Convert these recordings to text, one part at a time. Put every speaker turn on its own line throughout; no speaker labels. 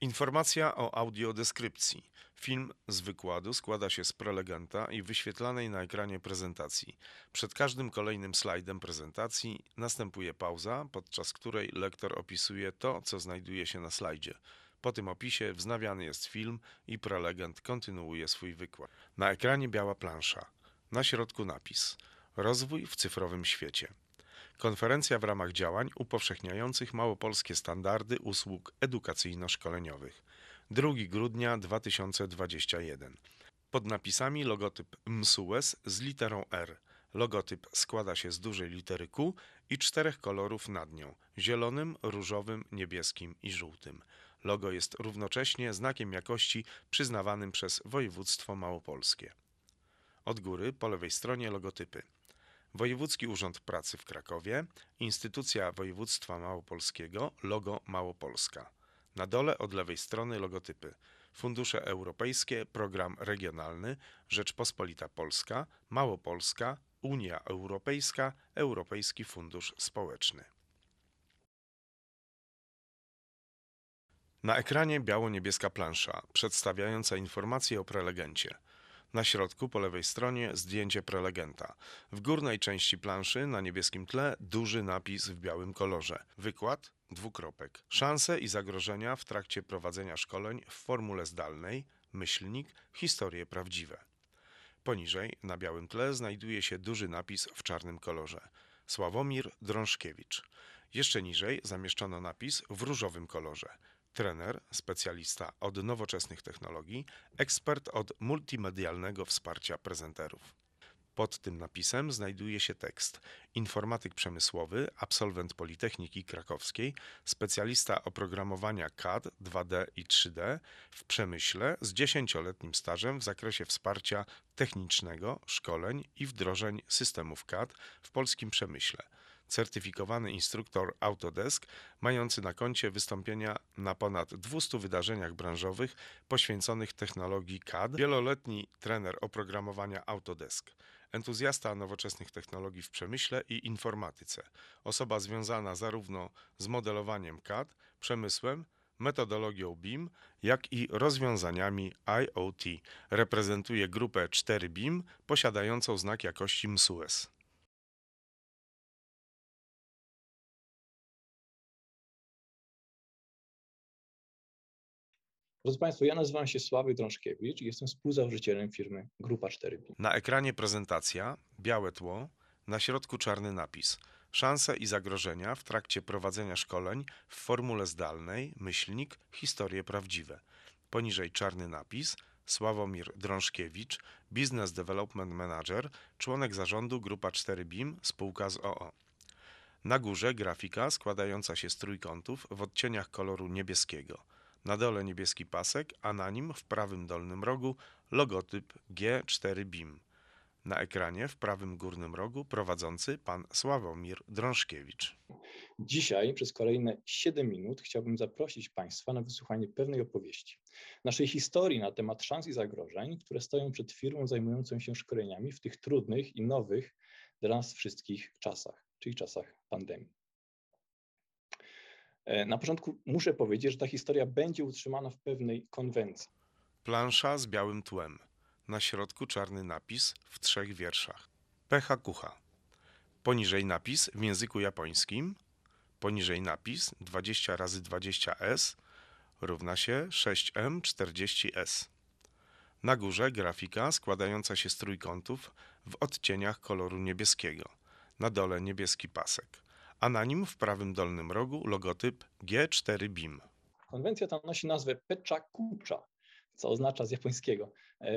Informacja o audiodeskrypcji. Film z wykładu składa się z prelegenta i wyświetlanej na ekranie prezentacji. Przed każdym kolejnym slajdem prezentacji następuje pauza, podczas której lektor opisuje to, co znajduje się na slajdzie. Po tym opisie wznawiany jest film i prelegent kontynuuje swój wykład. Na ekranie biała plansza. Na środku napis: Rozwój w cyfrowym świecie. Konferencja w ramach działań upowszechniających małopolskie standardy usług edukacyjno-szkoleniowych. 2 grudnia 2021. Pod napisami logotyp MSUES z literą R. Logotyp składa się z dużej litery Q i czterech kolorów nad nią: zielonym, różowym, niebieskim i żółtym. Logo jest równocześnie znakiem jakości przyznawanym przez województwo małopolskie. Od góry po lewej stronie logotypy. Wojewódzki Urząd Pracy w Krakowie, Instytucja Województwa Małopolskiego, logo Małopolska. Na dole od lewej strony logotypy. Fundusze Europejskie, Program Regionalny, Rzeczpospolita Polska, Małopolska, Unia Europejska, Europejski Fundusz Społeczny. Na ekranie biało-niebieska plansza przedstawiająca informacje o prelegencie. Na środku po lewej stronie zdjęcie prelegenta. W górnej części planszy na niebieskim tle duży napis w białym kolorze. Wykład dwukropek. Szanse i zagrożenia w trakcie prowadzenia szkoleń w formule zdalnej, myślnik, historie prawdziwe. Poniżej na białym tle znajduje się duży napis w czarnym kolorze. Sławomir Drążkiewicz. Jeszcze niżej zamieszczono napis w różowym kolorze trener, specjalista od nowoczesnych technologii, ekspert od multimedialnego wsparcia prezenterów. Pod tym napisem znajduje się tekst: informatyk przemysłowy, absolwent Politechniki Krakowskiej, specjalista oprogramowania CAD, 2D i 3D w przemyśle z dziesięcioletnim stażem w zakresie wsparcia technicznego, szkoleń i wdrożeń systemów CAD w polskim przemyśle certyfikowany instruktor Autodesk, mający na koncie wystąpienia na ponad 200 wydarzeniach branżowych poświęconych technologii CAD, wieloletni trener oprogramowania Autodesk, entuzjasta nowoczesnych technologii w przemyśle i informatyce, osoba związana zarówno z modelowaniem CAD, przemysłem, metodologią BIM, jak i rozwiązaniami IoT. Reprezentuje grupę 4 BIM posiadającą znak jakości MSUES.
Drodzy Państwo, ja nazywam się Sławy Drążkiewicz i jestem współzałożycielem firmy Grupa 4B.
Na ekranie prezentacja, białe tło, na środku czarny napis. Szanse i zagrożenia w trakcie prowadzenia szkoleń w formule zdalnej, myślnik, historie prawdziwe. Poniżej czarny napis, Sławomir Drążkiewicz, Business Development Manager, członek zarządu Grupa 4BIM, spółka z OO. Na górze grafika składająca się z trójkątów w odcieniach koloru niebieskiego. Na dole niebieski pasek, a na nim w prawym dolnym rogu logotyp G4 BIM. Na ekranie w prawym górnym rogu prowadzący pan Sławomir Drążkiewicz.
Dzisiaj przez kolejne 7 minut chciałbym zaprosić Państwa na wysłuchanie pewnej opowieści. Naszej historii na temat szans i zagrożeń, które stoją przed firmą zajmującą się szkoleniami w tych trudnych i nowych dla nas wszystkich czasach, czyli czasach pandemii. E, na początku muszę powiedzieć, że ta historia będzie utrzymana w pewnej konwencji.
Plansza z białym tłem. Na środku czarny napis w trzech wierszach. Pecha kucha. Poniżej napis w języku japońskim. Poniżej napis 20 razy 20S równa się 6M40S. Na górze grafika składająca się z trójkątów w odcieniach koloru niebieskiego. Na dole niebieski pasek a na nim w prawym dolnym rogu logotyp G4 BIM.
Konwencja ta nosi nazwę Pechakucha, co oznacza z japońskiego. E,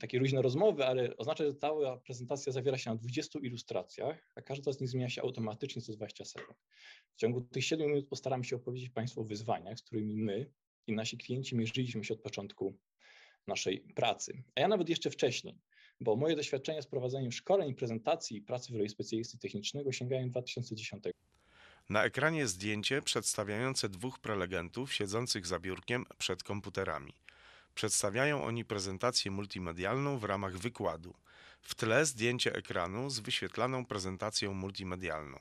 takie luźne rozmowy, ale oznacza, że cała prezentacja zawiera się na 20 ilustracjach, a każda z nich zmienia się automatycznie co 20 sekund. W ciągu tych 7 minut postaram się opowiedzieć Państwu o wyzwaniach, z którymi my i nasi klienci mierzyliśmy się od początku naszej pracy. A ja nawet jeszcze wcześniej, bo moje doświadczenia z prowadzeniem szkoleń, prezentacji i pracy w roli specjalisty technicznego sięgają 2010.
Na ekranie zdjęcie przedstawiające dwóch prelegentów siedzących za biurkiem przed komputerami. Przedstawiają oni prezentację multimedialną w ramach wykładu. W tle zdjęcie ekranu z wyświetlaną prezentacją multimedialną.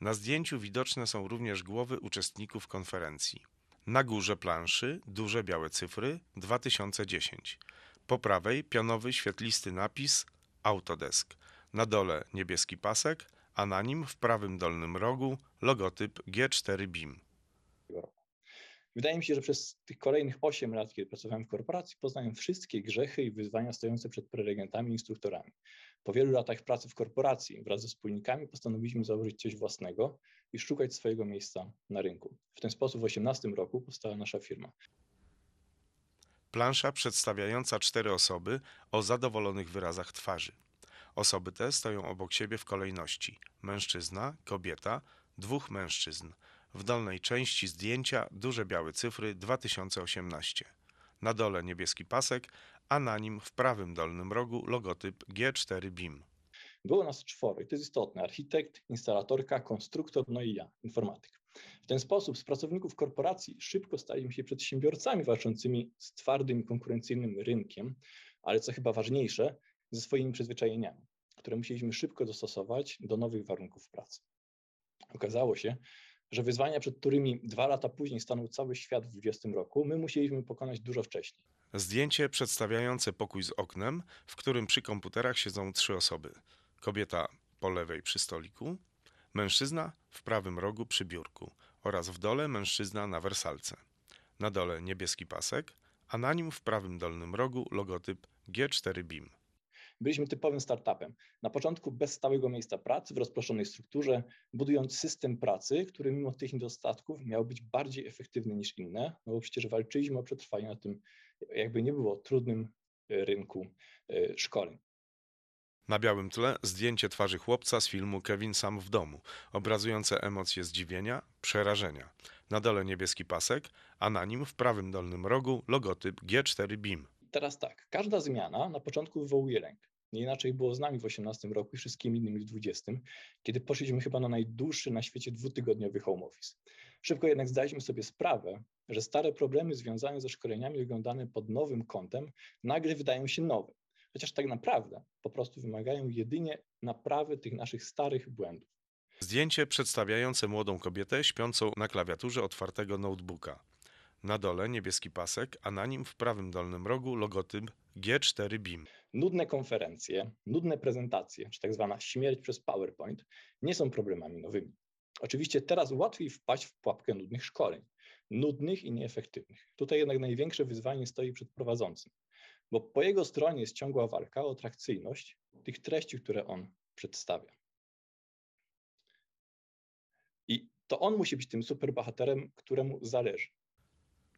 Na zdjęciu widoczne są również głowy uczestników konferencji. Na górze planszy duże białe cyfry 2010. Po prawej pionowy świetlisty napis Autodesk. Na dole niebieski pasek, a na nim w prawym dolnym rogu logotyp G4 BIM.
Wydaje mi się, że przez tych kolejnych 8 lat, kiedy pracowałem w korporacji, poznałem wszystkie grzechy i wyzwania stojące przed prelegentami i instruktorami. Po wielu latach pracy w korporacji wraz ze wspólnikami postanowiliśmy założyć coś własnego i szukać swojego miejsca na rynku. W ten sposób w 2018 roku powstała nasza firma.
Plansza przedstawiająca cztery osoby o zadowolonych wyrazach twarzy. Osoby te stoją obok siebie w kolejności: mężczyzna, kobieta, dwóch mężczyzn. W dolnej części zdjęcia duże białe cyfry 2018. Na dole niebieski pasek, a na nim w prawym dolnym rogu logotyp G4 BIM.
Było nas czworo i to jest istotne: architekt, instalatorka, konstruktor, no i ja, informatyk. W ten sposób z pracowników korporacji szybko staliśmy się przedsiębiorcami walczącymi z twardym konkurencyjnym rynkiem, ale co chyba ważniejsze, ze swoimi przyzwyczajeniami, które musieliśmy szybko dostosować do nowych warunków pracy. Okazało się, że wyzwania, przed którymi dwa lata później stanął cały świat w 2020 roku, my musieliśmy pokonać dużo wcześniej.
Zdjęcie przedstawiające pokój z oknem, w którym przy komputerach siedzą trzy osoby. Kobieta po lewej przy stoliku, mężczyzna w prawym rogu przy biurku oraz w dole mężczyzna na wersalce. Na dole niebieski pasek, a na nim w prawym dolnym rogu logotyp G4 BIM.
Byliśmy typowym startupem. Na początku bez stałego miejsca pracy, w rozproszonej strukturze, budując system pracy, który mimo tych niedostatków miał być bardziej efektywny niż inne, no bo przecież walczyliśmy o przetrwanie na tym, jakby nie było, trudnym e, rynku e, szkoleń.
Na białym tle zdjęcie twarzy chłopca z filmu Kevin sam w domu, obrazujące emocje zdziwienia, przerażenia. Na dole niebieski pasek, a na nim w prawym dolnym rogu logotyp G4 BIM.
Teraz tak, każda zmiana na początku wywołuje lęk. Nie inaczej było z nami w 18 roku i wszystkimi innymi w 20, kiedy poszliśmy chyba na najdłuższy na świecie dwutygodniowy home office. Szybko jednak zdaliśmy sobie sprawę, że stare problemy związane ze szkoleniami oglądane pod nowym kątem nagle wydają się nowe, chociaż tak naprawdę po prostu wymagają jedynie naprawy tych naszych starych błędów.
Zdjęcie przedstawiające młodą kobietę śpiącą na klawiaturze otwartego notebooka. Na dole niebieski pasek, a na nim w prawym dolnym rogu logotyp G4 BIM.
Nudne konferencje, nudne prezentacje, czy tak zwana śmierć przez PowerPoint, nie są problemami nowymi. Oczywiście teraz łatwiej wpaść w pułapkę nudnych szkoleń, nudnych i nieefektywnych. Tutaj jednak największe wyzwanie stoi przed prowadzącym, bo po jego stronie jest ciągła walka o atrakcyjność tych treści, które on przedstawia. I to on musi być tym superbohaterem, któremu zależy.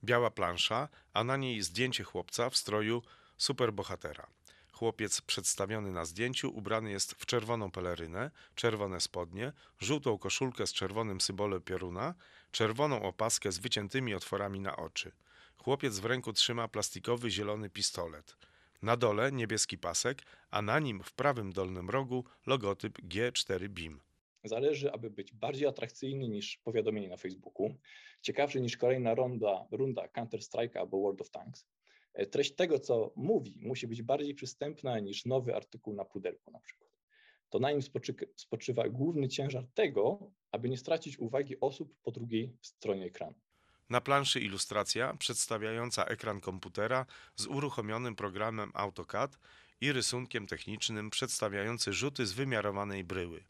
Biała plansza, a na niej zdjęcie chłopca w stroju superbohatera. Chłopiec przedstawiony na zdjęciu ubrany jest w czerwoną pelerynę, czerwone spodnie, żółtą koszulkę z czerwonym symbolem pioruna, czerwoną opaskę z wyciętymi otworami na oczy. Chłopiec w ręku trzyma plastikowy zielony pistolet. Na dole niebieski pasek, a na nim w prawym dolnym rogu logotyp G4 BIM.
Zależy, aby być bardziej atrakcyjny niż powiadomienie na Facebooku, ciekawszy niż kolejna runda, runda Counter-Strike albo World of Tanks. E, treść tego, co mówi, musi być bardziej przystępna niż nowy artykuł na pudelku na przykład. To na nim spoczyka, spoczywa główny ciężar tego, aby nie stracić uwagi osób po drugiej stronie ekranu.
Na planszy ilustracja przedstawiająca ekran komputera z uruchomionym programem AutoCAD i rysunkiem technicznym przedstawiający rzuty z wymiarowanej bryły.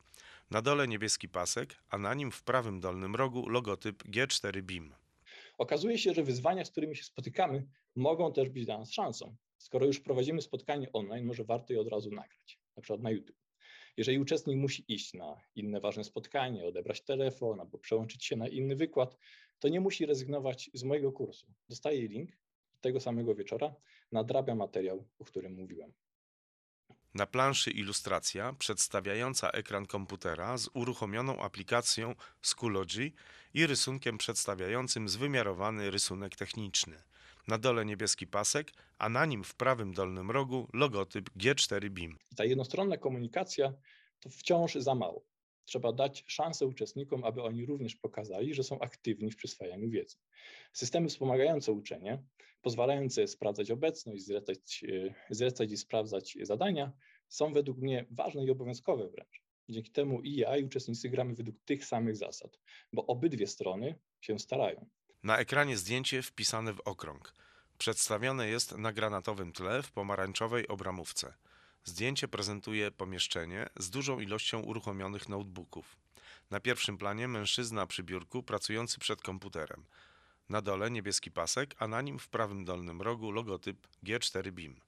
Na dole niebieski pasek, a na nim w prawym dolnym rogu logotyp G4 BIM.
Okazuje się, że wyzwania, z którymi się spotykamy, mogą też być dla nas szansą. Skoro już prowadzimy spotkanie online, może warto je od razu nagrać, na przykład na YouTube. Jeżeli uczestnik musi iść na inne ważne spotkanie, odebrać telefon albo przełączyć się na inny wykład, to nie musi rezygnować z mojego kursu. Dostaje link tego samego wieczora, nadrabia materiał, o którym mówiłem.
Na planszy ilustracja przedstawiająca ekran komputera z uruchomioną aplikacją Schoology i rysunkiem przedstawiającym zwymiarowany rysunek techniczny. Na dole niebieski pasek, a na nim w prawym dolnym rogu logotyp G4 BIM.
Ta jednostronna komunikacja to wciąż za mało. Trzeba dać szansę uczestnikom, aby oni również pokazali, że są aktywni w przyswajaniu wiedzy. Systemy wspomagające uczenie, pozwalające sprawdzać obecność, zlecać, e, zlecać i sprawdzać zadania, są według mnie ważne i obowiązkowe wręcz. Dzięki temu i ja, i uczestnicy gramy według tych samych zasad, bo obydwie strony się starają.
Na ekranie zdjęcie wpisane w okrąg. Przedstawione jest na granatowym tle w pomarańczowej obramówce. Zdjęcie prezentuje pomieszczenie z dużą ilością uruchomionych notebooków. Na pierwszym planie mężczyzna przy biurku pracujący przed komputerem. Na dole niebieski pasek, a na nim w prawym dolnym rogu logotyp G4 BIM.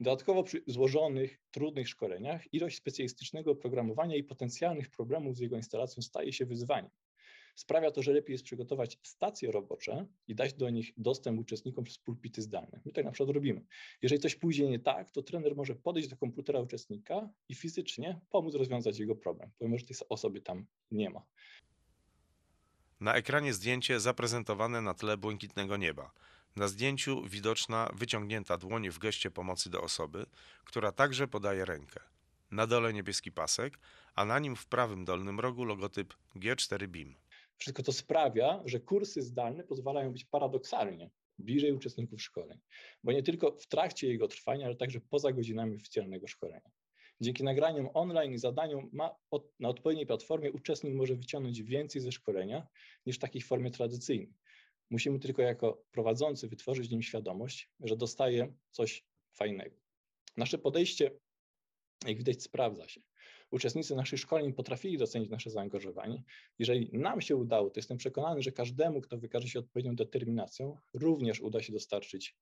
Dodatkowo przy złożonych, trudnych szkoleniach ilość specjalistycznego oprogramowania i potencjalnych problemów z jego instalacją staje się wyzwaniem. Sprawia to, że lepiej jest przygotować stacje robocze i dać do nich dostęp uczestnikom przez pulpity zdalne. My tak na przykład robimy. Jeżeli coś pójdzie nie tak, to trener może podejść do komputera uczestnika i fizycznie pomóc rozwiązać jego problem, pomimo że tej osoby tam nie ma.
Na ekranie zdjęcie zaprezentowane na tle błękitnego nieba. Na zdjęciu widoczna wyciągnięta dłoń w geście pomocy do osoby, która także podaje rękę. Na dole niebieski pasek, a na nim w prawym dolnym rogu logotyp G4 BIM.
Wszystko to sprawia, że kursy zdalne pozwalają być paradoksalnie bliżej uczestników szkoleń, bo nie tylko w trakcie jego trwania, ale także poza godzinami oficjalnego szkolenia. Dzięki nagraniom online i zadaniom na odpowiedniej platformie uczestnik może wyciągnąć więcej ze szkolenia niż w takiej formie tradycyjnej. Musimy tylko jako prowadzący wytworzyć nim świadomość, że dostaje coś fajnego. Nasze podejście, jak widać, sprawdza się. Uczestnicy naszych szkoleń potrafili docenić nasze zaangażowanie. Jeżeli nam się udało, to jestem przekonany, że każdemu, kto wykaże się odpowiednią determinacją, również uda się dostarczyć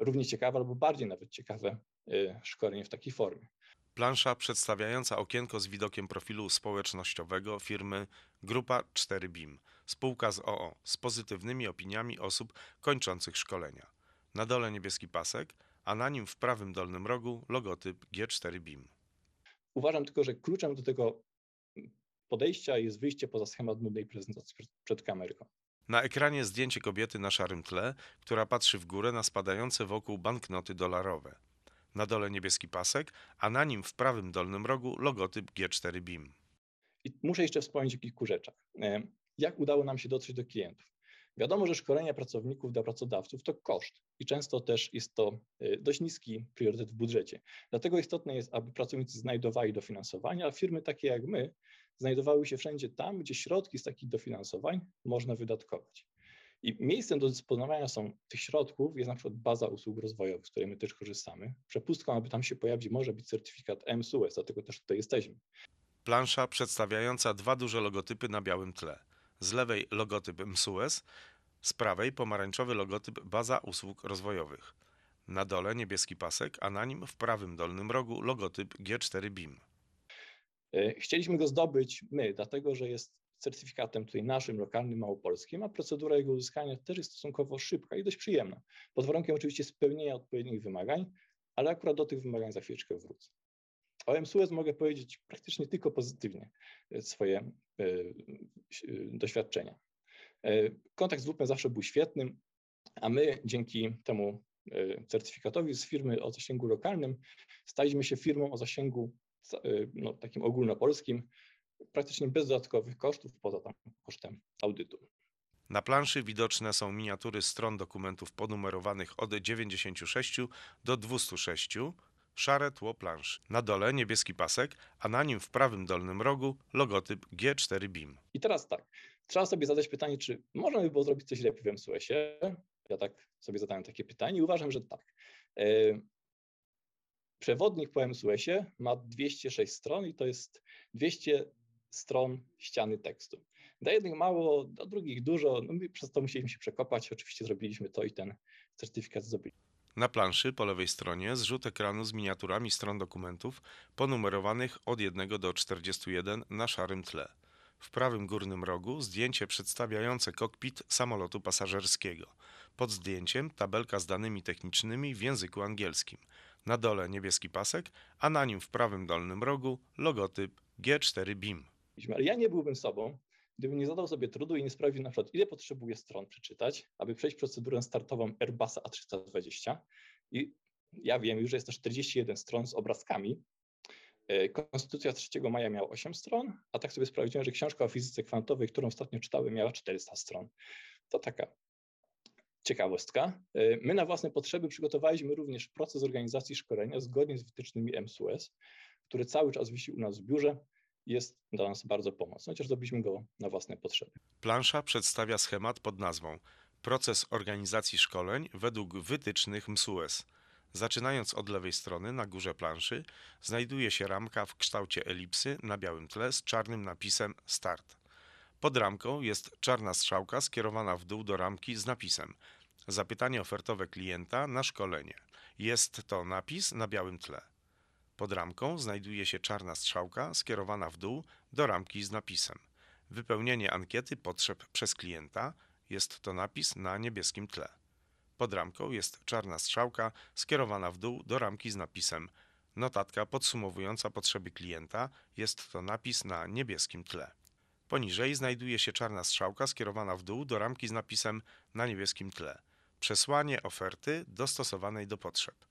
równie ciekawe albo bardziej nawet ciekawe y, szkolenie w takiej formie.
Plansza przedstawiająca okienko z widokiem profilu społecznościowego firmy Grupa 4 BIM, spółka z OO, z pozytywnymi opiniami osób kończących szkolenia. Na dole niebieski pasek, a na nim w prawym dolnym rogu logotyp G4 BIM.
Uważam tylko, że kluczem do tego podejścia jest wyjście poza schemat nudnej prezentacji przed kamerką.
Na ekranie zdjęcie kobiety na szarym tle, która patrzy w górę na spadające wokół banknoty dolarowe. Na dole niebieski pasek, a na nim w prawym dolnym rogu logotyp G4 BIM.
I muszę jeszcze wspomnieć o kilku rzeczach. E, jak udało nam się dotrzeć do klientów? Wiadomo, że szkolenia pracowników dla pracodawców to koszt i często też jest to e, dość niski priorytet w budżecie. Dlatego istotne jest, aby pracownicy znajdowali dofinansowanie, a firmy takie jak my znajdowały się wszędzie tam, gdzie środki z takich dofinansowań można wydatkować. I miejscem do dysponowania są tych środków jest na przykład baza usług rozwojowych, z której my też korzystamy. Przepustką, aby tam się pojawić, może być certyfikat MSUS, dlatego też tutaj jesteśmy.
Plansza przedstawiająca dwa duże logotypy na białym tle. Z lewej logotyp MSUS, z prawej pomarańczowy logotyp Baza Usług Rozwojowych. Na dole niebieski pasek, a na nim w prawym dolnym rogu logotyp G4 BIM.
E, chcieliśmy go zdobyć my, dlatego że jest certyfikatem tutaj naszym, lokalnym, małopolskim, a procedura jego uzyskania też jest stosunkowo szybka i dość przyjemna. Pod warunkiem oczywiście spełnienia odpowiednich wymagań, ale akurat do tych wymagań za chwileczkę wrócę. O MSUS mogę powiedzieć praktycznie tylko pozytywnie e, swoje e, doświadczenia. E, kontakt z WP zawsze był świetnym, a my dzięki temu certyfikatowi z firmy o zasięgu lokalnym staliśmy się firmą o zasięgu no, takim ogólnopolskim, praktycznie bez dodatkowych kosztów, poza tam kosztem audytu.
Na planszy widoczne są miniatury stron dokumentów ponumerowanych od 96 do 206, szare tło planszy. Na dole niebieski pasek, a na nim w prawym dolnym rogu logotyp G4 BIM.
I teraz tak, trzeba sobie zadać pytanie, czy można by było zrobić coś lepiej w MSUS-ie? Ja tak sobie zadałem takie pytanie i uważam, że tak. E, przewodnik po MSUS-ie ma 206 stron i to jest 200 stron ściany tekstu. Do jednych mało, do drugich dużo, no my przez to musieliśmy się przekopać. Oczywiście zrobiliśmy to i ten certyfikat zdobyliśmy.
Na planszy po lewej stronie zrzut ekranu z miniaturami stron dokumentów ponumerowanych od 1 do 41 na szarym tle. W prawym górnym rogu zdjęcie przedstawiające kokpit samolotu pasażerskiego. Pod zdjęciem tabelka z danymi technicznymi w języku angielskim. Na dole niebieski pasek, a na nim w prawym dolnym rogu logotyp G4 BIM.
Ja nie byłbym sobą, gdybym nie zadał sobie trudu i nie sprawdził na przykład, ile potrzebuję stron przeczytać, aby przejść procedurę startową Airbusa A320. I ja wiem już, że jest to 41 stron z obrazkami. E, Konstytucja 3 maja miała 8 stron, a tak sobie sprawdziłem, że książka o fizyce kwantowej, którą ostatnio czytałem, miała 400 stron. To taka ciekawostka. E, my na własne potrzeby przygotowaliśmy również proces organizacji szkolenia zgodnie z wytycznymi MSUS, który cały czas wisi u nas w biurze jest dla nas bardzo pomocny, chociaż zrobiliśmy go na własne potrzeby.
Plansza przedstawia schemat pod nazwą Proces organizacji szkoleń według wytycznych MSUS. Zaczynając od lewej strony na górze planszy znajduje się ramka w kształcie elipsy na białym tle z czarnym napisem Start. Pod ramką jest czarna strzałka skierowana w dół do ramki z napisem Zapytanie ofertowe klienta na szkolenie. Jest to napis na białym tle. Pod ramką znajduje się czarna strzałka skierowana w dół do ramki z napisem Wypełnienie ankiety potrzeb przez klienta. Jest to napis na niebieskim tle. Pod ramką jest czarna strzałka skierowana w dół do ramki z napisem Notatka podsumowująca potrzeby klienta. Jest to napis na niebieskim tle. Poniżej znajduje się czarna strzałka skierowana w dół do ramki z napisem na niebieskim tle Przesłanie oferty dostosowanej do potrzeb.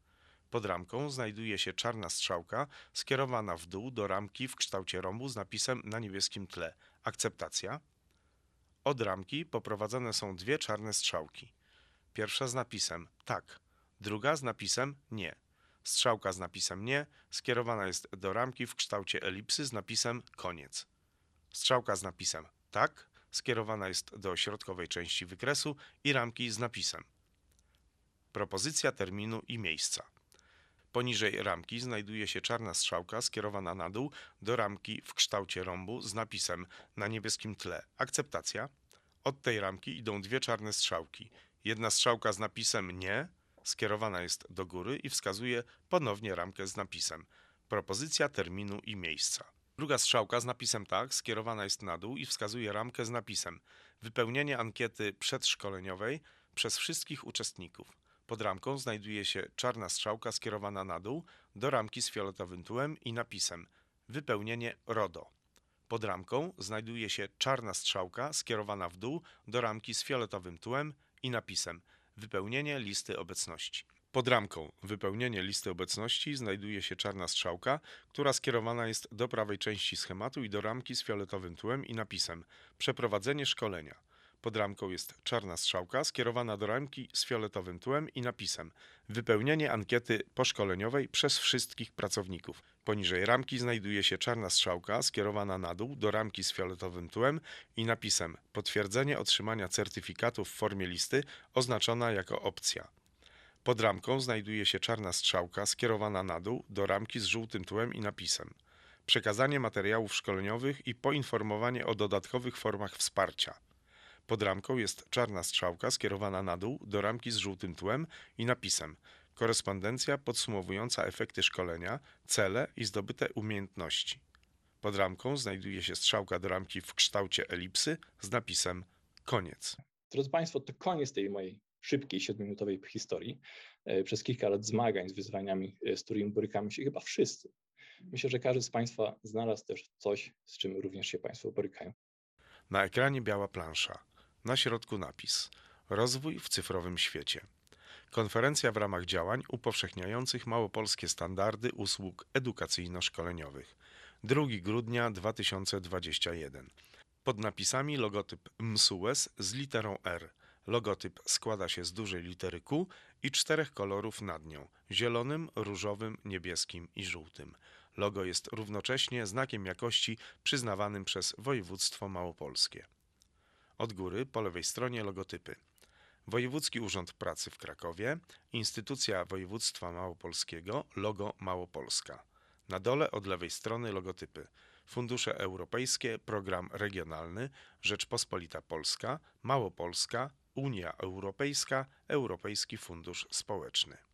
Pod ramką znajduje się czarna strzałka skierowana w dół do ramki w kształcie rąbu z napisem na niebieskim tle Akceptacja. Od ramki poprowadzone są dwie czarne strzałki. Pierwsza z napisem Tak, druga z napisem Nie. Strzałka z napisem Nie skierowana jest do ramki w kształcie elipsy z napisem Koniec. Strzałka z napisem Tak skierowana jest do środkowej części wykresu i ramki z napisem Propozycja terminu i miejsca. Poniżej ramki znajduje się czarna strzałka skierowana na dół do ramki w kształcie rąbu z napisem na niebieskim tle Akceptacja. Od tej ramki idą dwie czarne strzałki. Jedna strzałka z napisem Nie skierowana jest do góry i wskazuje ponownie ramkę z napisem Propozycja terminu i miejsca. Druga strzałka z napisem tak skierowana jest na dół i wskazuje ramkę z napisem Wypełnienie ankiety przedszkoleniowej przez wszystkich uczestników. Pod ramką znajduje się czarna strzałka skierowana na dół do ramki z fioletowym tłem i napisem Wypełnienie RODO. Pod ramką znajduje się czarna strzałka skierowana w dół do ramki z fioletowym tłem i napisem Wypełnienie listy obecności. Pod ramką Wypełnienie listy obecności znajduje się czarna strzałka, która skierowana jest do prawej części schematu i do ramki z fioletowym tłem i napisem Przeprowadzenie szkolenia. Pod ramką jest czarna strzałka skierowana do ramki z fioletowym tłem i napisem Wypełnienie ankiety poszkoleniowej przez wszystkich pracowników. Poniżej ramki znajduje się czarna strzałka skierowana na dół do ramki z fioletowym tłem i napisem Potwierdzenie otrzymania certyfikatu w formie listy oznaczona jako opcja. Pod ramką znajduje się czarna strzałka skierowana na dół do ramki z żółtym tłem i napisem Przekazanie materiałów szkoleniowych i poinformowanie o dodatkowych formach wsparcia. Pod ramką jest czarna strzałka skierowana na dół do ramki z żółtym tłem i napisem Korespondencja podsumowująca efekty szkolenia, cele i zdobyte umiejętności. Pod ramką znajduje się strzałka do ramki w kształcie elipsy z napisem Koniec.
Drodzy Państwo, to koniec tej mojej szybkiej, siedmiominutowej historii. E, przez kilka lat zmagań z wyzwaniami, e, z którymi borykamy się chyba wszyscy. Myślę, że każdy z Państwa znalazł też coś, z czym również się Państwo borykają.
Na ekranie biała plansza. Na środku napis: Rozwój w cyfrowym świecie. Konferencja w ramach działań upowszechniających małopolskie standardy usług edukacyjno-szkoleniowych. 2 grudnia 2021. Pod napisami logotyp MSUS z literą R. Logotyp składa się z dużej litery Q i czterech kolorów nad nią: zielonym, różowym, niebieskim i żółtym. Logo jest równocześnie znakiem jakości przyznawanym przez województwo małopolskie. Od góry po lewej stronie logotypy. Wojewódzki Urząd Pracy w Krakowie, Instytucja Województwa Małopolskiego, logo Małopolska. Na dole od lewej strony logotypy. Fundusze Europejskie, Program Regionalny, Rzeczpospolita Polska, Małopolska, Unia Europejska, Europejski Fundusz Społeczny.